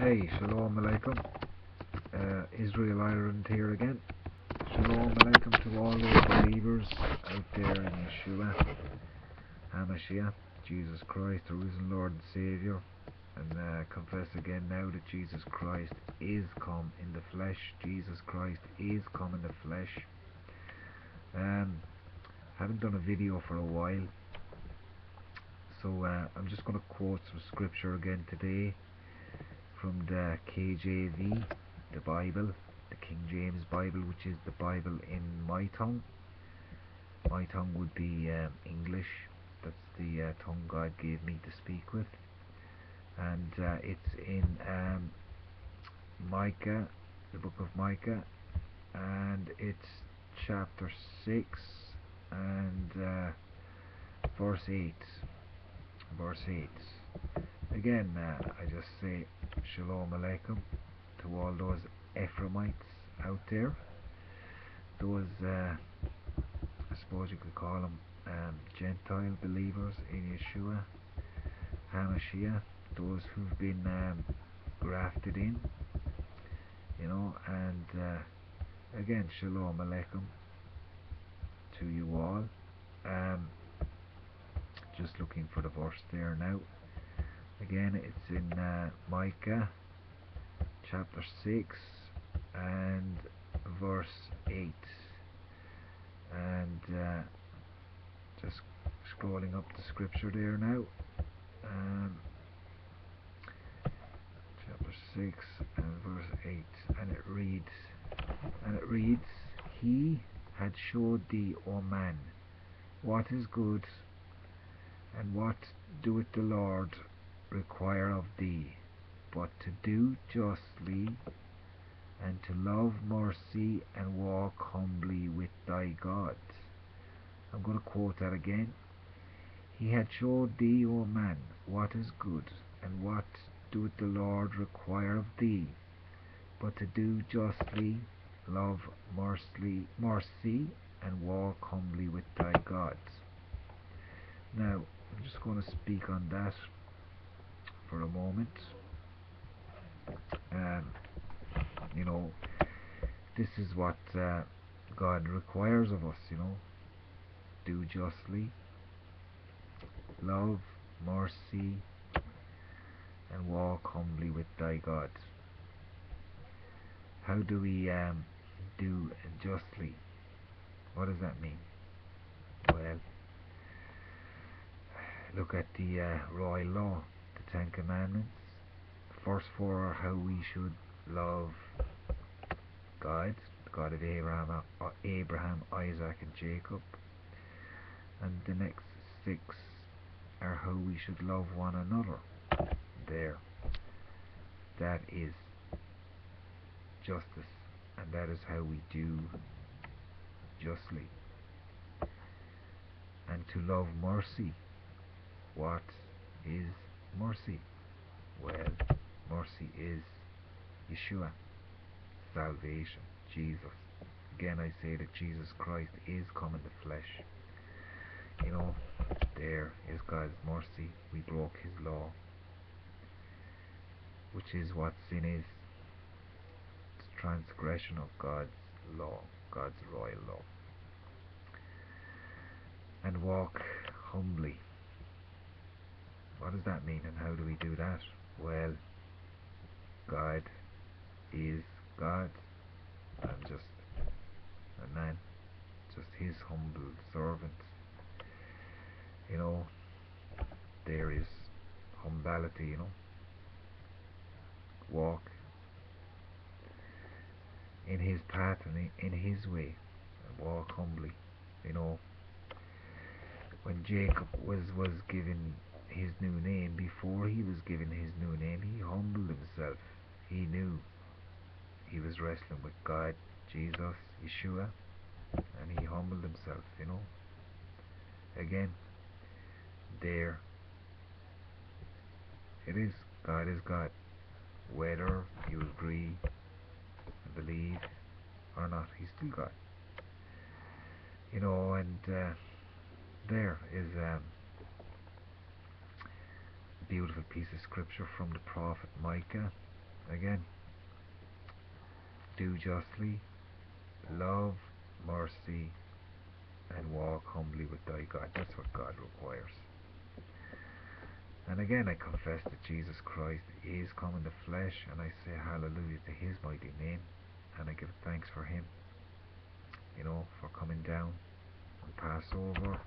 Hey, Shalom Alaikum. Uh, Israel Ireland here again. Shalom Alaikum to all those believers out there in Yeshua, HaMashiach, Jesus Christ, the risen Lord and Saviour. And uh, confess again now that Jesus Christ is come in the flesh. Jesus Christ is come in the flesh. Um, haven't done a video for a while. So uh, I'm just going to quote some scripture again today from the KJV, the Bible, the King James Bible, which is the Bible in my tongue. My tongue would be um, English. That's the uh, tongue God gave me to speak with. And uh, it's in um, Micah, the book of Micah, and it's chapter 6 and uh, verse 8. Verse 8. Again, uh, I just say Shalom Aleichem to all those Ephraimites out there. Those, uh, I suppose you could call them um, Gentile believers in Yeshua, HaMashiach, those who've been um, grafted in, you know, and uh, again, Shalom Aleichem to you all. Um, just looking for the verse there now. Again, it's in uh, Micah chapter 6 and verse 8. And uh, just scrolling up the scripture there now. Um, chapter 6 and verse 8. And it reads, and it reads, He had showed thee, O man, what is good, and what doeth the Lord require of thee, but to do justly, and to love mercy, and walk humbly with thy God. I'm going to quote that again. He had showed thee, O man, what is good, and what doeth the Lord require of thee, but to do justly, love mercy, mercy, and walk humbly with thy God. Now, I'm just going to speak on that for a moment. Um, you know, this is what uh, God requires of us, you know. Do justly, love, mercy, and walk humbly with thy God. How do we um, do justly? What does that mean? Well, look at the uh, royal law, the Ten Commandments. The first four are how we should love God, the God of Abraham, uh, Abraham, Isaac, and Jacob. And the next six are how we should love one another. There. That is justice, and that is how we do justly. And to love mercy. What is mercy? Well, mercy is Yeshua, salvation, Jesus. Again, I say that Jesus Christ is come in the flesh. You know, there is God's mercy. We broke His law, which is what sin is. It's transgression of God's law, God's royal law. And walk humbly. What does that mean and how do we do that? Well, God is God. I'm just a man, just his humble servant. You know, there is humility, you know. Walk in his path and in his way walk humbly, you know. When Jacob was, was given his new name, before he was given his new name, he humbled himself. He knew he was wrestling with God, Jesus, Yeshua, and he humbled himself, you know. Again, there it is. God is God. Whether you agree believe or not, he's still God. You know, and uh, there is um, beautiful piece of scripture from the prophet Micah again, do justly, love mercy, and walk humbly with thy God. That's what God requires. And again, I confess that Jesus Christ is come in the flesh, and I say hallelujah to his mighty name, and I give thanks for him, you know, for coming down on Passover,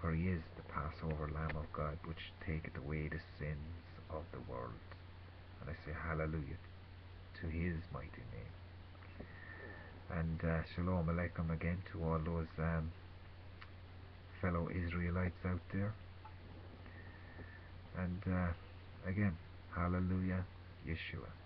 for he is the Passover Lamb of God, which taketh away the sins of the world. And I say hallelujah to his mighty name. And uh, shalom aleichem again to all those um, fellow Israelites out there. And uh, again, hallelujah, Yeshua.